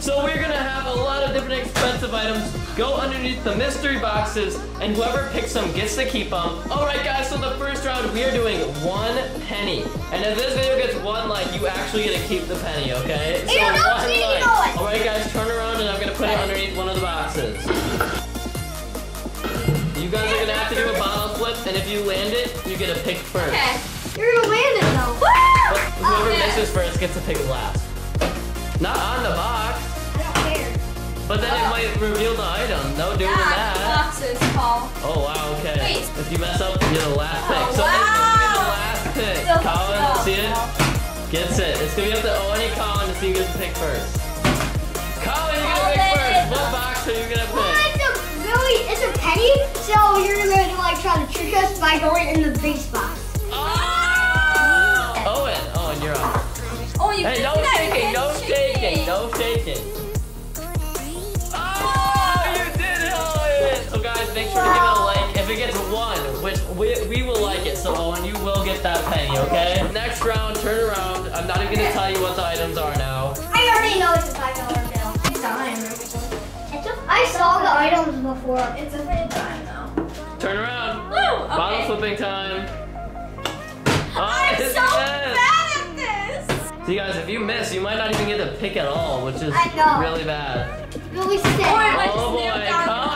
So we're gonna have a lot of different expensive items go underneath the mystery boxes, and whoever picks them gets to keep them. All right, guys. So the first round we are doing one penny, and if this video gets one like, you actually get to keep the penny, okay? So one like. All right, guys. Turn around, and I'm gonna put it underneath one of the boxes. You guys are gonna have to do a bottle flip, and if you land it, you get to pick first. Okay. You're gonna land it though. But Oh, whoever misses first gets to pick last. Not on the box, I don't care. But then it might reveal the item. No doing Yeah, that. boxes, Paul. Oh wow, okay. Wait. If you mess up, you get the last pick. Oh, so wow. the last pick. So Colin, tough. see it? Gets it. It's gonna be up to Owen and Colin to see who gets to pick first. Colin, you get to pick first. What box are you gonna pick? it's a really, it's a penny, so you're gonna like try to trick us by going in the base box. Oh! Owen, Owen, you're up. Oh, you Hey, no shaking, no shaking, no shaking. It gets one, which we, we will like it, so Owen, you will get that penny, okay? Next round, turn around. I'm not even gonna tell you what the items are now. I already know it's a five dollar bill. It's time. It's a, I saw the items before. It's a free time now. Turn around. Woo! Okay. Bottle flipping time. Oh, I'm so missed. bad at this. See guys, if you miss, you might not even get to pick at all, which is really bad. Really sick. Or Oh boy, nailed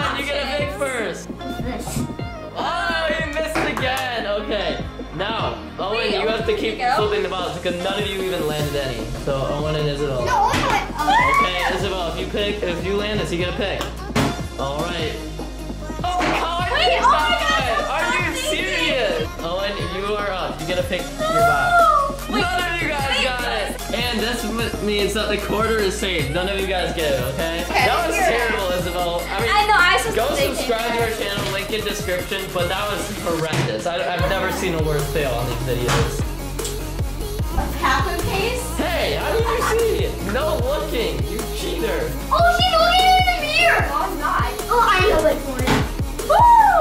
you have to keep flipping the bottles because none of you even landed any. So Owen and Isabel. No. Oh. Okay, Isabel, if you pick, if you land this, you get a pick. All right. Oh, Colin, Wait, oh my God, Are you serious? Owen, you are up. You get to pick your box. Wait, None of you guys wait, got it. And this means that the quarter is safe. None of you guys get it, okay? Okay, that was terrible, Isabel. I mean, I know, I was Go subscribe to our channel, link in description, but that was horrendous. I, have never seen a worse fail on these videos. Paper case? Hey, how did you see? No looking, you cheater. Oh, she's looking in the mirror. No, I'm not. Oh, I know which one. Woo!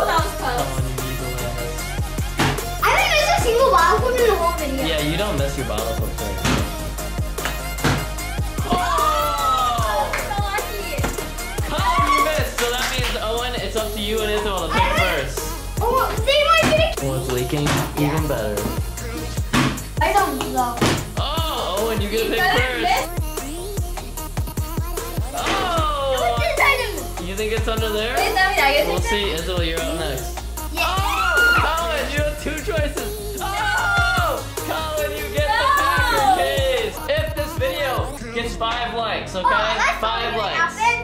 That was close. you need to land this. I didn't miss a single bottle flip in the whole video. Yeah, you don't miss your bottle flip thing. Oh! So lucky. Colin, you missed, so that means Owen, it's up to you and Isabel to pick first. Oh, they might Oh, it's leaking? Even better. A I don't know. Oh, Owen, you get to You pick first. Oh! What's this item? You think it's under there? Wait, that means I get to We'll see. Isabel, you're up next. Yeah. Oh! Colin, you have two choices. Oh! Colin, you get the packer case. If this video gets five likes, okay? Oh,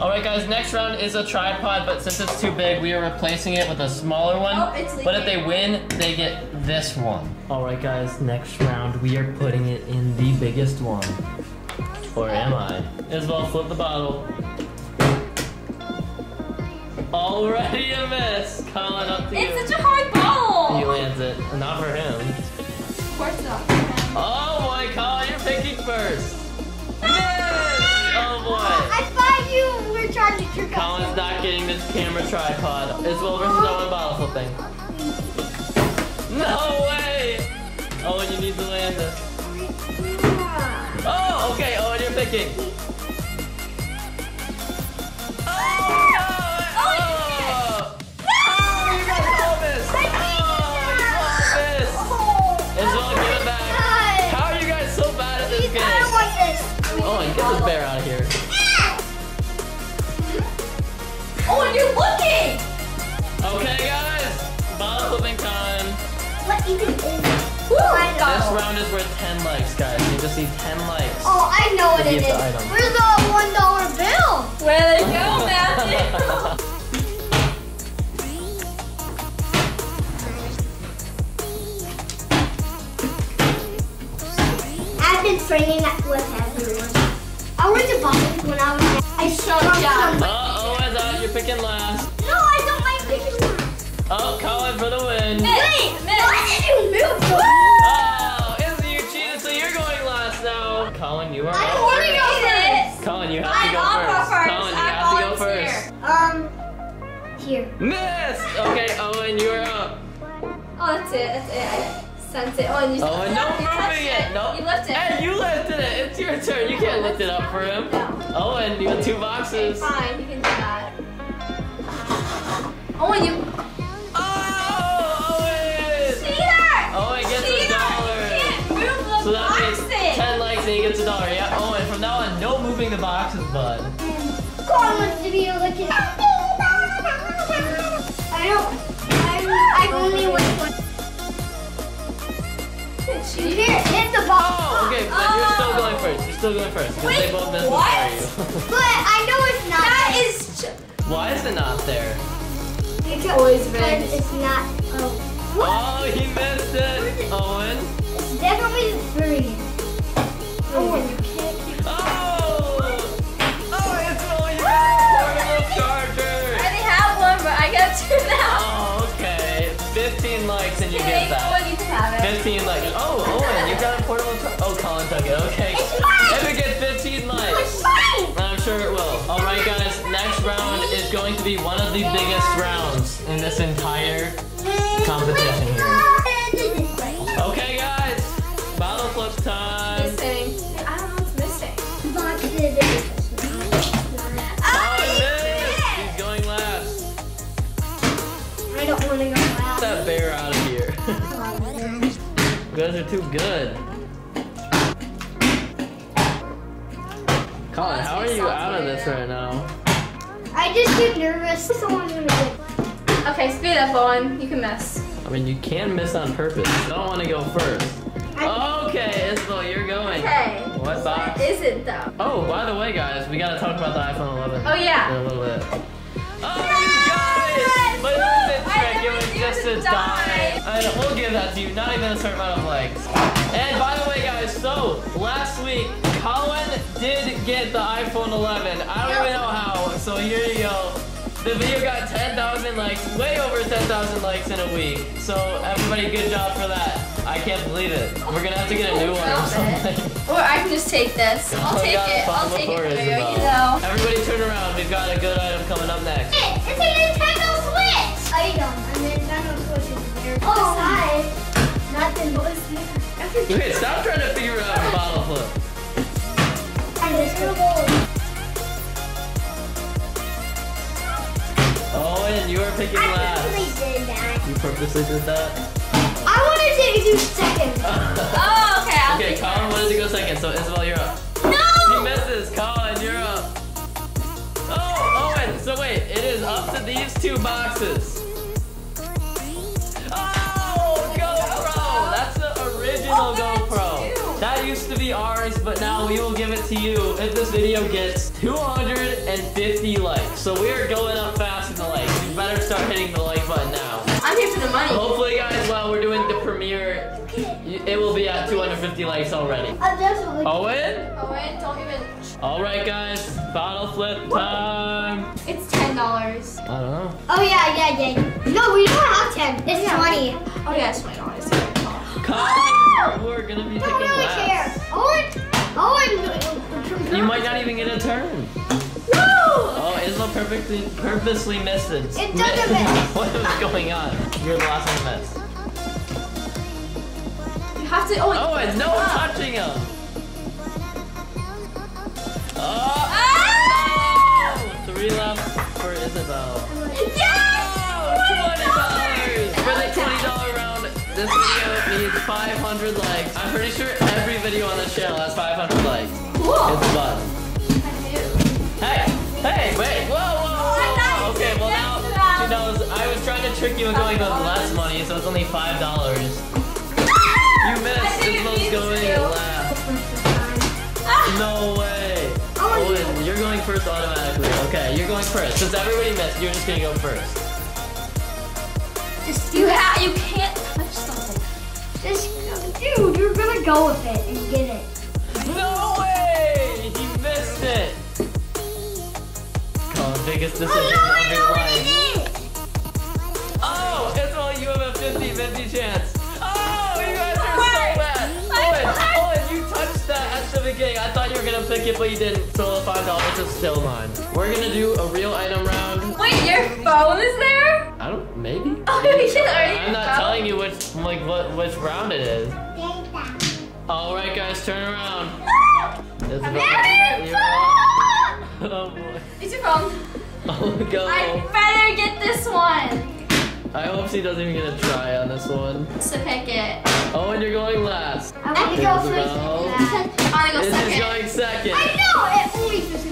gonna likes. happen. All right, guys. Next round is a tripod, but since it's too big, we are replacing it with a smaller one. Oh, it's but if they win, they get this one. All right, guys. Next round, we are putting it in the biggest one. Or am I? Isabel, flip the bottle. Already a miss. Colin, up to you. It's such a hard ball. He lands it. Not for him. Of course not. Oh boy, Colin, you're picking first. Colin's not getting this camera tripod. Isabel versus Owen bottle flipping. No way! Owen, you need to land this. Oh, okay, Owen, you're picking. Oh, no! Oh! Oh, you guys all missed! Oh, you all missed! Isabel, give it back. How are you guys so bad at this game? Oh, and get this bear out of here. Oh, you're looking. Okay, guys. Bottle flipping time. What even is Woo! This round is worth 10 likes, guys. You just need 10 likes. Oh, I know what To it get is. the item. Where's the one dollar bill? Where they go, here. Missed! Okay, Owen, you are up. Oh, that's it. That's it. I sent it. Oh, and you Oh, and no you moving it. No. You left it. Hey, you lifted it. It's your your turn. You can't lift it up for him. No. Owen, you have two boxes. Fine, you can do that. Oh, and you. Oh, Owen! See that? Owen gets See a dollar. You can't move the So that means 10 likes and he gets a dollar. Yeah, Owen, from now on, no moving the boxes, bud. Corn wants to be a little kid. I don't. I, I only want one. Here, hit the ball. Oh, okay, but you're still going oh. first. You're still going first because they Wait, both missed what? before you. But I know it's not. That is. Ch- Why is it not there? It's always because rigged. It's not. Oh. Oh, he missed it. Owen. It's definitely three. Oh. Oh! 15 likes and you get that. Owen, you can have it. 15 likes. Oh, Owen, you got a portable. Oh, Colin took it. Okay. It's mine. If it gets 15 likes. It's mine. I'm sure it will. All right, guys. Next round is going to be one of the biggest rounds in this entire competition here. Too good. Colin, how are you out of this right now? I just get nervous. Someone's gonna get. Okay, speed up, Owen. You can miss. I mean, you can miss on purpose. You don't want to go first. Okay, Isabel, you're going. Okay. What box? What is it though? Oh, by the way, guys, we gotta talk about the iPhone 11. Oh, yeah. In a little bit. Oh, But it wasn't I trick, it was just to a. I we'll give that to you, not even a certain amount of likes. And by the way, guys, so last week, Colin did get the iPhone 11. I don't even know how, so here you go. The video got 10,000 likes, way over 10,000 likes in a week. So everybody, good job for that. I can't believe it. We're gonna have to get a new one or something. Or I can just take this. I'll Oh, take God, it. I'll take it for you. You know. Everybody turn around. We've got a good item coming up next. It's a. Item. Oh. A Nintendo Switch is there. Oh, hi. Nothing but a Okay, stop trying to figure out a bottle flip. I'm just gonna Oh, and you are picking I last. purposely did that. You purposely did that? I wanted to do second. Oh, okay. I'll okay, Colin it. wanted to go second, so Isabel, you're up. No! He No! misses. Colin, you're up. Oh, Owen, so wait, it is up to these two boxes. The Oh, GoPro. That used to be ours, but now we will give it to you if this video gets 250 likes. So we are going up fast in the likes. You better start hitting the like button now. I'm here for the money. Hopefully, guys, while we're doing the premiere, it will be at 250 likes already. I'm definitely. Owen? Oh wait, don't even. All right, guys, bottle flip time. It's ten dollars. I don't know. Oh, yeah, yeah, yeah. No, we don't have 10. It's 20. Oh yeah, it's twenty dollars. Colin, you are gonna be I picking don't really care. last. Owen, Owen. You might not even get a turn. No! Oh, Isla perfectly, purposely missed it. It doesn't miss. what is going on? You're the last one to miss. You have to. Oh, Oh, and no touching him. Oh, Ah! Three left for Isabel. 500 likes. I'm pretty sure every video on this channel has 500 likes. Cool. It's fun. Hey, hey, wait, whoa, whoa, whoa. you Okay, well now she knows. I was trying to trick you into going with less money, so it's only five dollars. You missed. Isabel's going last. No way. Oh, Owen, you're going first automatically. Okay, you're going first. Since everybody missed, you're just gonna go first. Gonna go with it and get it. No way! He missed it! Come on, biggest decision Oh, no, I of know your what life. it is. Oh, it's only you have a 50-50 chance. Oh, you guys are so Wait. bad. I- Owen, Owen, you touched that at the beginning. I thought you were gonna pick it, but you didn't. So the five dollars is still mine. We're gonna do a real item round. Wait, your phone is there? I don't, maybe. Oh, you should already. I'm not telling you which, like, what, which round it is. All right, guys, turn around. Isabel, Mary, you're! Oh boy. It's your phone. Oh go. I better get this one. I hope she doesn't even get a try on this one. So pick it. Oh, and you're going last. I want to go Isabel. first. I'm gonna go This is second. going second. I know, it only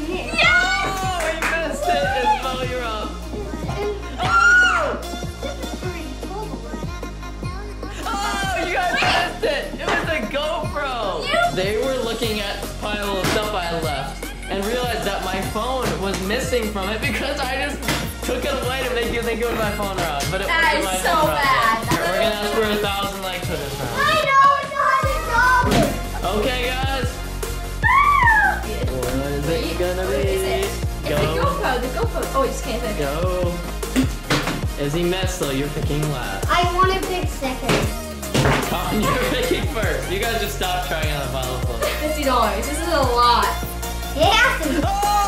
missing from it because I just took it away to make you think it was my phone round. But it That wasn't my so phone round. bad. We're gonna ask for a thousand likes for this round. I know, it's a hundred dollars. Okay, guys. What is it gonna What is it? be? It's the GoPro. The GoPro. Oh, you just can't pick. Go. As he missed though, you're picking last. I want to pick second. Colin, oh, you're picking first. You guys just stop trying on the bottle flip. Fifty dollars. This is a lot. Yeah, Oh!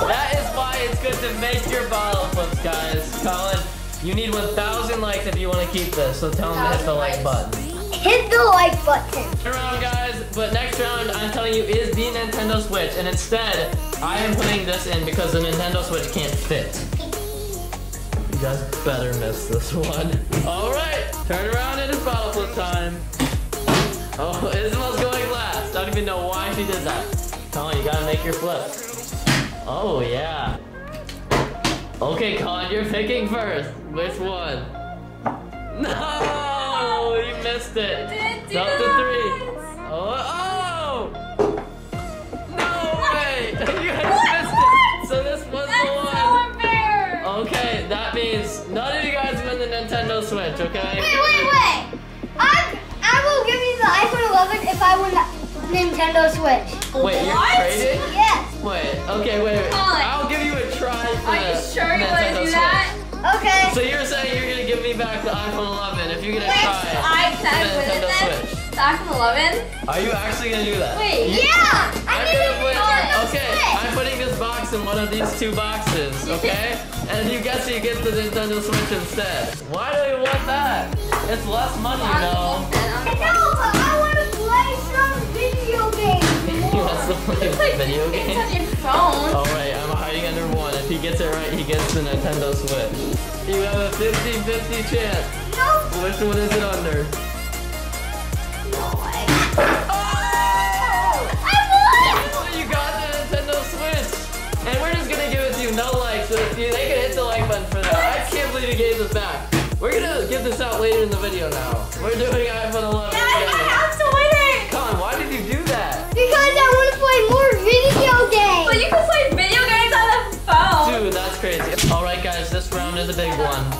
That is why it's good to make your bottle flips, guys. Colin, you need 1,000 likes if you want to keep this, so tell him to hit the 1,000 like button. hit the like button. Next round, guys, but next round, I'm telling you, is the Nintendo Switch, and instead, I am putting this in because the Nintendo Switch can't fit. You guys better miss this one. All right, turn around, it is bottle flip time. Oh, Isabel's going last. I don't even know why she did that. Colin, you gotta make your flip. Oh, yeah. Okay, Con, you're picking first. Which one? No, you missed it. Do Up to three. Oh, oh! No way! You guys missed it. So this was That's the one. so unfair. Okay, that means none of you guys win the Nintendo Switch, okay? Wait, wait, wait. I I will give you the iPhone 11 if I win the Nintendo Switch. Wait, you're What? trading? Yes. Wait, okay, wait, wait. I'll give you a try for Are you the sure you want Nintendo to do Switch. that? Okay. So you're saying you're gonna give me back the iPhone 11 if you get a Wait, try I for can I the win it Nintendo then? Switch? Back in 11? Are you actually gonna do that? Wait. Yeah. I I'm need gonna the put, okay, Switch. I'm putting this box in one of these two boxes, okay? And if you guess it, you get the Nintendo Switch instead. Why do you want that? It's less money, you know. Like, video It's games. on your phone. Alright, I'm hiding under one. If he gets it right, he gets the Nintendo Switch. You have a 50-50 chance. No. Which one is it under? No way. Oh! I won. Oh, you got the Nintendo Switch! And we're just gonna give it to you, no likes. So if you, they can hit the like button for that. I can't believe you gave this back. We're gonna give this out later in the video now. We're doing iPhone 11 I, I have to win it. Colin, why did you do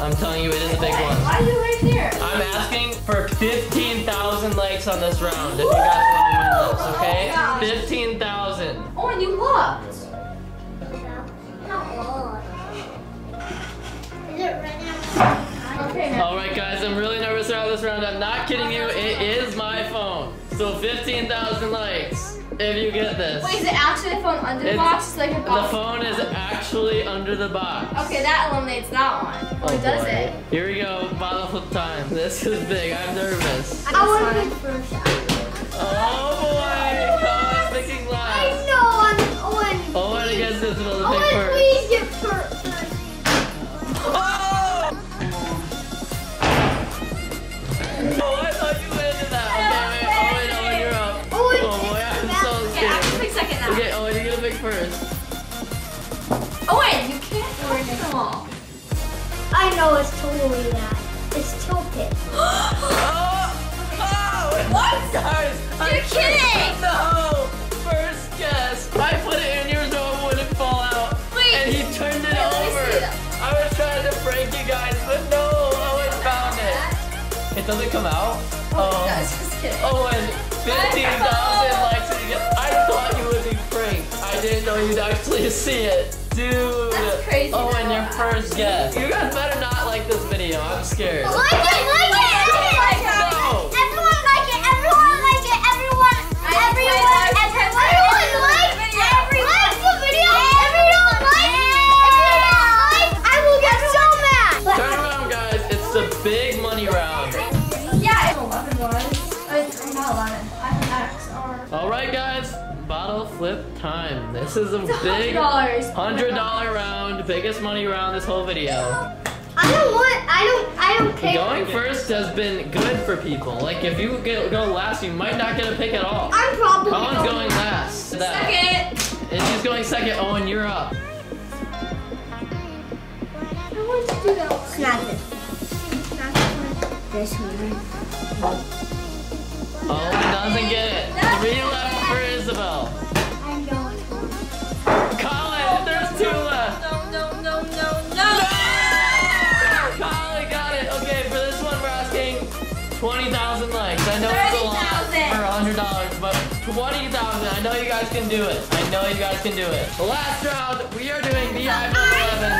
I'm telling you, it is a big one. Why are you right there? I'm asking for 15,000 likes on this round if you guys want to win this, okay? Oh, 15,000. Oh, and you looked. Is it right now? Okay. Alright guys, I'm really nervous about this round. I'm not kidding you, it is my phone. So 15,000 likes if you get this. Wait, is it actually the phone under the It's- box? It's like a box. The phone is actually under the box. Okay, that eliminates that one. Oh, Oh, does boy. it? Here we go, bottle flip time. This is big, I'm nervous. I want to pick first. Oh boy, Colin's picking I last. know I'm Owen. Owen against to pick Owen, first. please touch. I know it's totally that. It's tilted. Oh! Oh! What? Guys, You're kidding! No! First guess. I put it in here so it wouldn't fall out. Wait. And he turned it Wait, over. I was trying to prank you guys, but no, Owen found it. It doesn't come out? Oh, oh. no, it's just kidding. Owen, 15,000 likes and you get, I thought you would be pranked. I didn't know you'd actually see it. Dude. That's crazy, oh, Owen, though. your first guess. You guys better not like this video. I'm scared. Like is a big $100. hundred dollar round, biggest money round this whole video. I don't want. I don't. I don't care. Going first has been good for people. Like if you get, go last, you might not get a pick at all. I'm probably. Colin's going last. That- Second. And she's going second. Owen, you're up. I want to do that one. Not this. It's not. This one. Owen doesn't get it. Three left for Isabel. 20,000. I know you guys can do it. I know you guys can do it. The last round, we are doing the iPhone 11.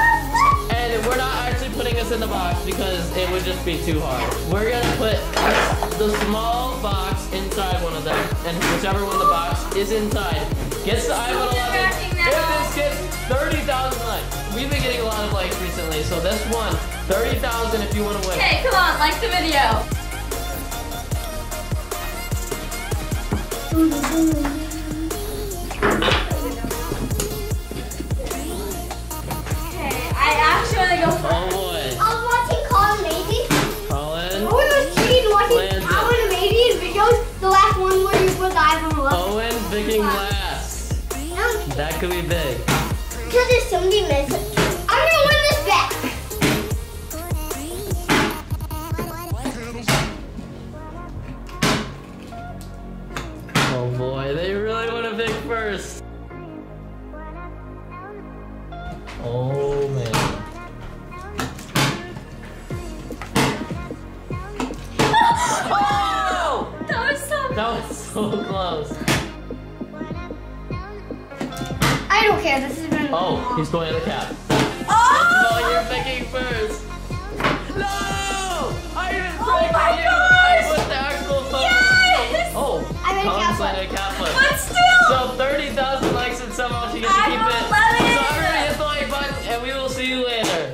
And we're not actually putting this in the box because it would just be too hard. We're gonna put the small box inside one of them, and whichever one the box is inside gets the iPhone 11. If this gets 30,000 likes, we've been getting a lot of likes recently, so this one, 30,000 if you want to win. Okay, come on, like the video. Owen picking last. That could be big. Because there's so many minutes. So close. I don't care. This is been Oh, he's going to the cap.